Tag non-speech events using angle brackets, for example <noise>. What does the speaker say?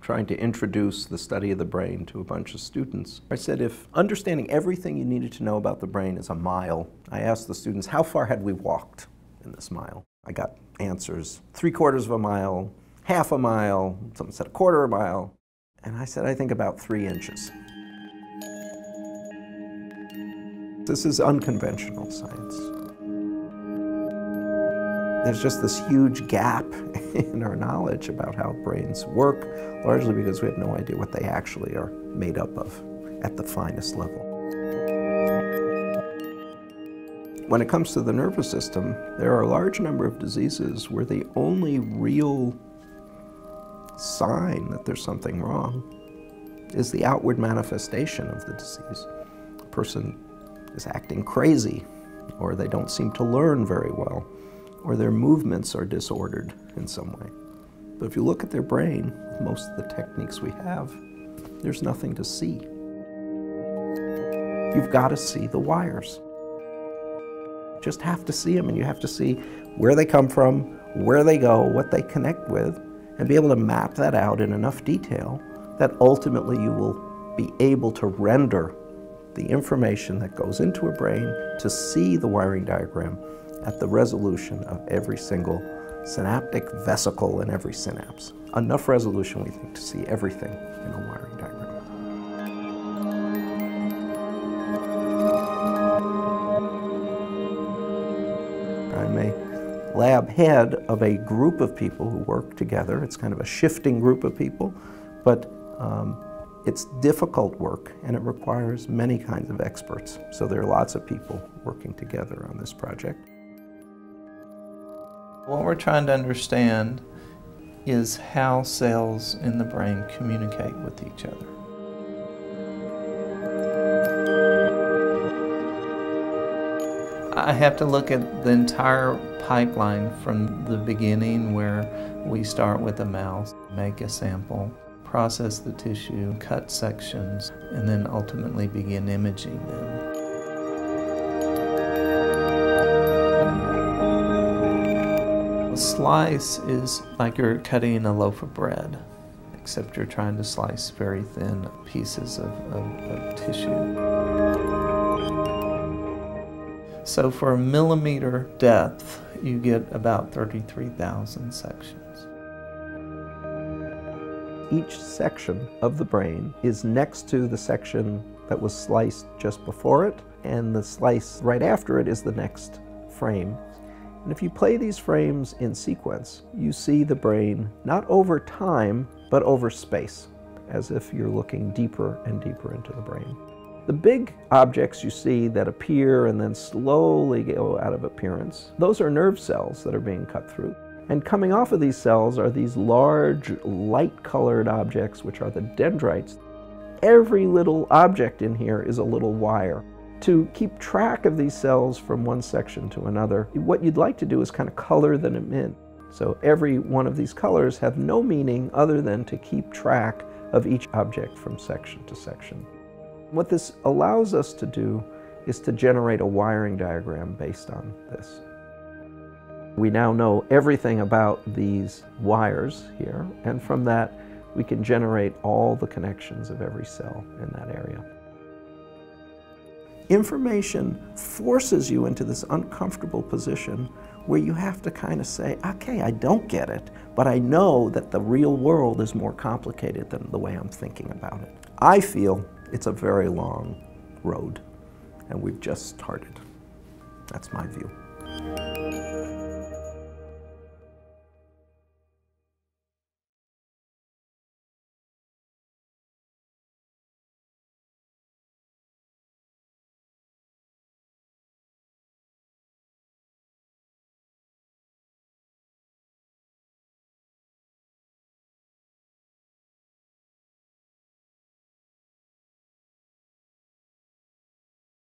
trying to introduce the study of the brain to a bunch of students. I said, if understanding everything you needed to know about the brain is a mile, I asked the students, how far had we walked in this mile? I got answers, three quarters of a mile, half a mile, someone said a quarter of a mile. And I said, I think about three inches. This is unconventional science. There's just this huge gap <laughs> in our knowledge about how brains work, largely because we have no idea what they actually are made up of at the finest level. When it comes to the nervous system, there are a large number of diseases where the only real sign that there's something wrong is the outward manifestation of the disease. A person is acting crazy, or they don't seem to learn very well, or their movements are disordered in some way. But if you look at their brain, most of the techniques we have, there's nothing to see. You've got to see the wires. You just have to see them, and you have to see where they come from, where they go, what they connect with, and be able to map that out in enough detail that ultimately you will be able to render the information that goes into a brain to see the wiring diagram at the resolution of every single synaptic vesicle in every synapse. Enough resolution, we think, to see everything in a wiring diagram. I'm a lab head of a group of people who work together. It's kind of a shifting group of people, but um, it's difficult work and it requires many kinds of experts. So there are lots of people working together on this project. What we're trying to understand is how cells in the brain communicate with each other. I have to look at the entire pipeline from the beginning where we start with a mouse, make a sample, process the tissue, cut sections, and then ultimately begin imaging them. Slice is like you're cutting a loaf of bread, except you're trying to slice very thin pieces of, of, of tissue. So for a millimeter depth, you get about 33,000 sections. Each section of the brain is next to the section that was sliced just before it, and the slice right after it is the next frame. And if you play these frames in sequence, you see the brain not over time, but over space, as if you're looking deeper and deeper into the brain. The big objects you see that appear and then slowly go out of appearance, those are nerve cells that are being cut through. And coming off of these cells are these large light-colored objects, which are the dendrites. Every little object in here is a little wire to keep track of these cells from one section to another, what you'd like to do is kind of color them in. So every one of these colors have no meaning other than to keep track of each object from section to section. What this allows us to do is to generate a wiring diagram based on this. We now know everything about these wires here, and from that we can generate all the connections of every cell in that area. Information forces you into this uncomfortable position where you have to kind of say, okay, I don't get it, but I know that the real world is more complicated than the way I'm thinking about it. I feel it's a very long road, and we've just started. That's my view.